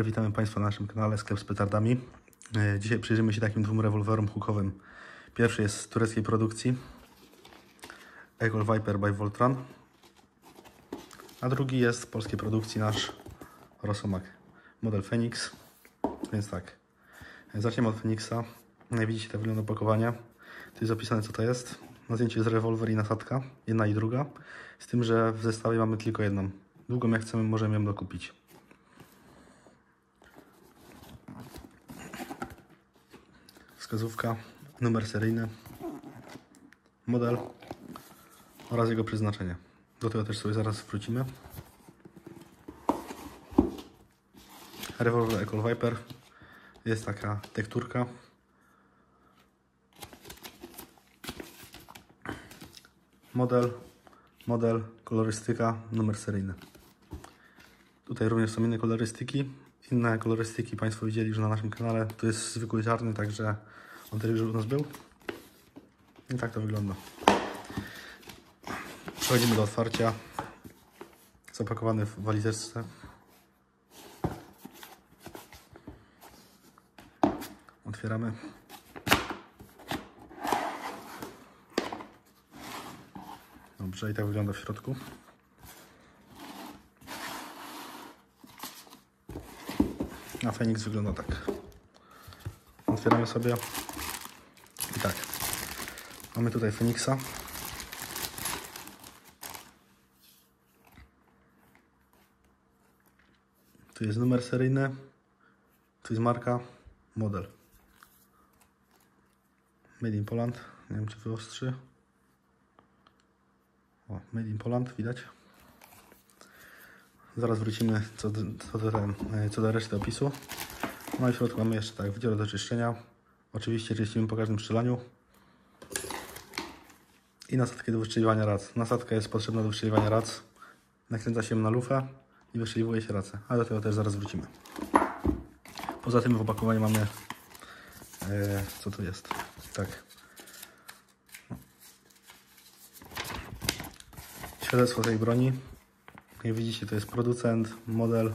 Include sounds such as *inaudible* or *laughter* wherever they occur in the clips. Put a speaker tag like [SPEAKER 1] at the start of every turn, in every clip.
[SPEAKER 1] dobry, witamy Państwa na naszym kanale Sklep z petardami. E, Dzisiaj przyjrzymy się takim dwóm rewolwerom hukowym. Pierwszy jest z tureckiej produkcji Eagle Viper by Voltran, a drugi jest z polskiej produkcji nasz Rosomak model Phoenix. Więc tak, zaczniemy od Phoenixa. Widzicie, tak wygląda opakowanie. Tu jest opisane co to jest. Na zdjęciu jest rewolwer i nasadka, jedna i druga. Z tym, że w zestawie mamy tylko jedną. Długą jak chcemy, możemy ją dokupić. Wskazówka, numer seryjny, model oraz jego przeznaczenie. Do tego też sobie zaraz wrócimy. Revolver Eagle Viper jest taka tekturka. Model, model, kolorystyka, numer seryjny. Tutaj również są inne kolorystyki. Inne kolorystyki Państwo widzieli, że na naszym kanale to jest zwykły czarny, także on też już u nas był. I tak to wygląda. Przechodzimy do otwarcia. Zapakowany w walizeczce. Otwieramy. Dobrze, i tak wygląda w środku. A Fenix wygląda tak. Otwieramy sobie. I tak. Mamy tutaj Fenixa. Tu jest numer seryjny. Tu jest marka, model. Made in Poland. Nie wiem, czy wyostrzy. O, Made in Poland, widać. Zaraz wrócimy co do, co do, ten, co do reszty opisu. No i w środku mamy jeszcze tak, wydział do czyszczenia. Oczywiście czyścimy po każdym strzelaniu. I nasadkę do wystrzeliwania rac. Nasadka jest potrzebna do wystrzeliwania rac. Nakręca się na lufę i wystrzeliwuje się racę. Ale do tego też zaraz wrócimy. Poza tym w opakowaniu mamy... E, co tu jest? Tak. Świadectwo tej broni. Jak widzicie, to jest producent, model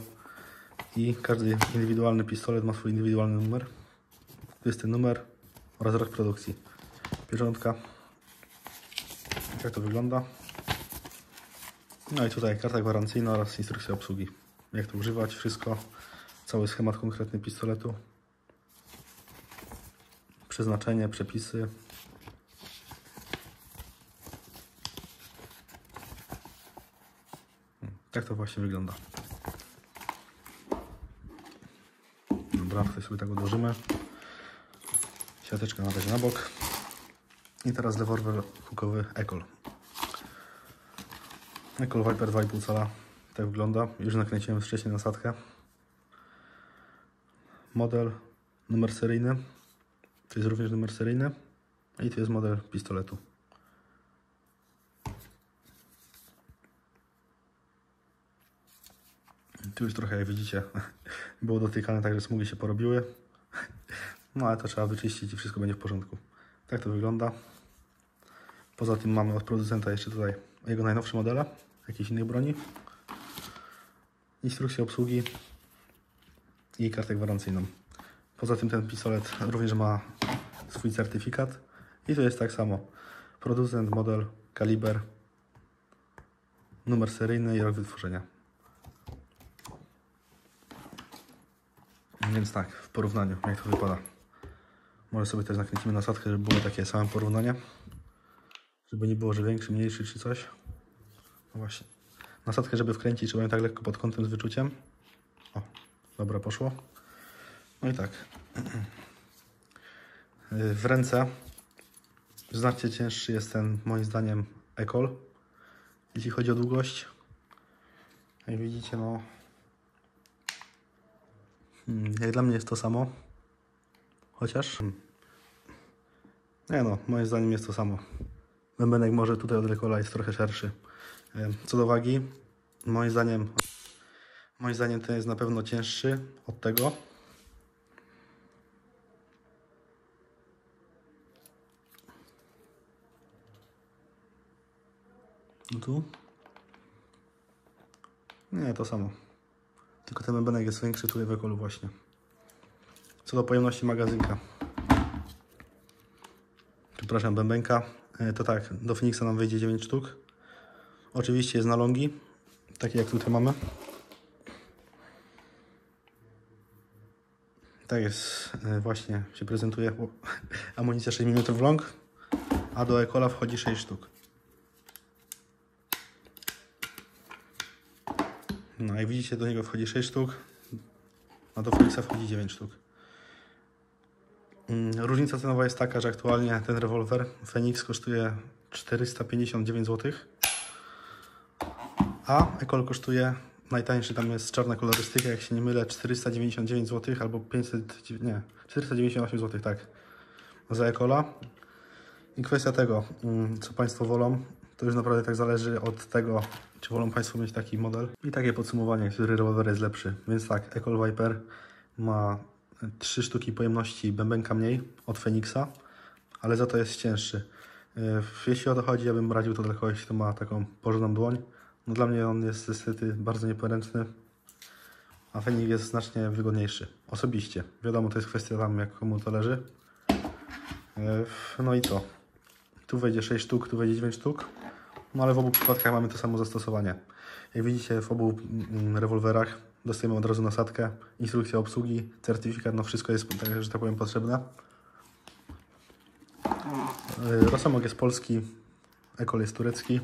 [SPEAKER 1] i każdy indywidualny pistolet ma swój indywidualny numer. Tu jest ten numer oraz rok produkcji. Pieczątka. Jak to wygląda. No i tutaj karta gwarancyjna oraz instrukcja obsługi. Jak to używać, wszystko. Cały schemat konkretny pistoletu. Przeznaczenie, przepisy. Tak to właśnie wygląda. Dobra, tutaj sobie tak odłożymy. Siateczkę nadać na bok. I teraz rewolwer hukowy Ecol. Ecol Viper 2,5 cala. Tak wygląda. Już nakręciłem wcześniej nasadkę. Model, numer seryjny. To jest również numer seryjny. I to jest model pistoletu. Tu już trochę, jak widzicie, *laughs* było dotykane, także smugi się porobiły. No ale to trzeba wyczyścić i wszystko będzie w porządku. Tak to wygląda. Poza tym mamy od producenta jeszcze tutaj jego najnowsze modele, jakichś innych broni. Instrukcję obsługi i kartę gwarancyjną. Poza tym ten pistolet również ma swój certyfikat. I to jest tak samo. Producent, model, kaliber, numer seryjny i rok wytworzenia. Więc tak, w porównaniu, jak to wypada. Może sobie też nakręcimy nasadkę, żeby było takie same porównanie. Żeby nie było, że większy, mniejszy czy coś. No właśnie. Nasadkę, żeby wkręcić, trzeba ją tak lekko pod kątem z wyczuciem. O, dobra, poszło. No i tak. *clears throat* W ręce znacznie cięższy jest ten, moim zdaniem, Ecol. Jeśli chodzi o długość. Jak widzicie, no Jak dla mnie jest to samo. Chociaż. Nie no, moim zdaniem jest to samo. Bębenek może tutaj od Recola jest trochę szerszy. Co do wagi, moim zdaniem, moim zdaniem ten jest na pewno cięższy od tego. No tu? Nie, to samo. Tylko ten bębenek jest większy tutaj w ekolu właśnie. Co do pojemności magazynka. Przepraszam, bębenka. E, To tak, do Phoenixa nam wyjdzie 9 sztuk. Oczywiście jest na longi, takie jak tutaj mamy. Tak jest, e, właśnie się prezentuje *laughs* amunicja 6 mm long, a do Ekola wchodzi 6 sztuk. No jak widzicie do niego wchodzi 6 sztuk, a do Phoenixa wchodzi 9 sztuk. Mm, Różnica cenowa jest taka, że aktualnie ten rewolwer Phoenix kosztuje 459 zł, a Ekol kosztuje najtańszy, tam jest czarna kolorystyka, jak się nie mylę, 499 zł albo 500, nie, 498 zł, tak, za Ekola. I kwestia tego, mm, co Państwo wolą, to już naprawdę tak zależy od tego, czy wolą Państwo mieć taki model. I takie podsumowanie, który rewolwer jest lepszy. Więc tak, Ecol Viper ma 3 sztuki pojemności bębenka mniej od Phoenixa, ale za to jest cięższy. Yy, Jeśli o to chodzi, ja bym radził to dla kogoś, kto ma taką porządną dłoń. No dla mnie on jest niestety bardzo nieporęczny, a Phoenix jest znacznie wygodniejszy. Osobiście. Wiadomo, to jest kwestia tam, jak komu to leży. Yy, No i co? Tu wejdzie 6 sztuk, tu wejdzie 9 sztuk. No ale w obu przypadkach mamy to samo zastosowanie. Jak widzicie, w obu mm, rewolwerach dostajemy od razu nasadkę, instrukcja obsługi, certyfikat, no wszystko jest, że tak powiem, potrzebne. Yy, Rosamok jest polski, Ekol jest turecki.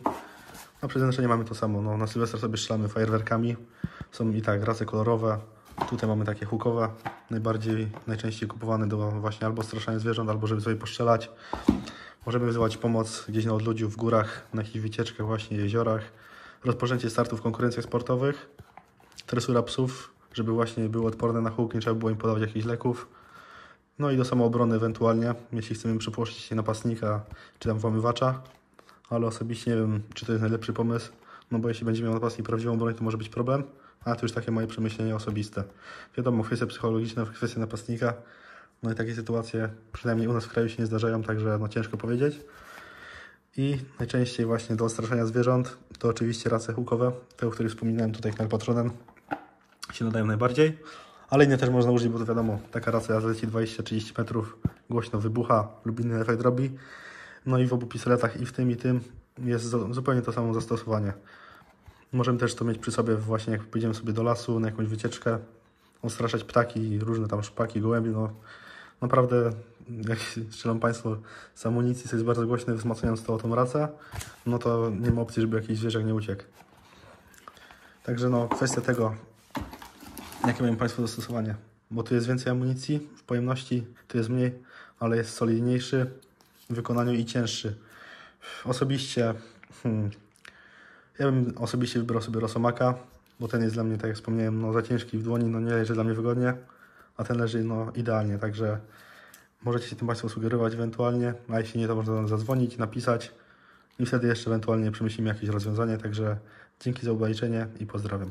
[SPEAKER 1] Na przeznaczenie mamy to samo. No, na Sylwestra sobie strzelamy fajerwerkami. Są i tak race kolorowe. Tutaj mamy takie hukowe, najbardziej, najczęściej kupowane do właśnie albo straszania zwierząt, albo żeby sobie postrzelać. Możemy wzywać pomoc gdzieś na odludziu, w górach, na jakichś wycieczkach, właśnie jeziorach. Rozpoczęcie startów w konkurencjach sportowych. Tresura psów, żeby właśnie były odporne na huk, nie trzeba było im podawać jakichś leków. No i do samoobrony ewentualnie, jeśli chcemy przepłościć się napastnika czy tam włamywacza. Ale osobiście nie wiem, czy to jest najlepszy pomysł. No bo jeśli będzie miał napastnik prawdziwą broń, to może być problem. A to już takie moje przemyślenia osobiste. Wiadomo, kwestia psychologiczna, kwestia napastnika. No i takie sytuacje przynajmniej u nas w kraju się nie zdarzają, także no ciężko powiedzieć. I najczęściej właśnie do odstraszania zwierząt to oczywiście race hukowe, te, o których wspominałem tutaj, Knal Patronen, się nadają najbardziej. Ale inne też można użyć, bo to wiadomo, taka racja leci 20-30 metrów, głośno wybucha lub inny efekt robi. No i w obu pistoletach i w tym i tym jest zupełnie to samo zastosowanie. Możemy też to mieć przy sobie właśnie jak pójdziemy sobie do lasu na jakąś wycieczkę, odstraszać ptaki, różne tam szpaki, gołębie, no naprawdę jak strzelą Państwo z amunicji, co jest bardzo głośne, wzmacniając to tą racę, no to nie ma opcji, żeby jakiś zwierzak nie uciekł. Także no, kwestia tego, jakie mają Państwo zastosowanie, bo tu jest więcej amunicji w pojemności, tu jest mniej, ale jest solidniejszy w wykonaniu i cięższy. Osobiście, hmm, ja bym osobiście wybrał sobie Rosomaka, bo ten jest dla mnie, tak jak wspomniałem, no, za ciężki w dłoni, no nie leży dla mnie wygodnie, a ten leży no, idealnie, także możecie się tym Państwo sugerować ewentualnie, a jeśli nie, to można nam zadzwonić, napisać i wtedy jeszcze ewentualnie przemyślimy jakieś rozwiązanie, także dzięki za obejrzenie i pozdrawiam.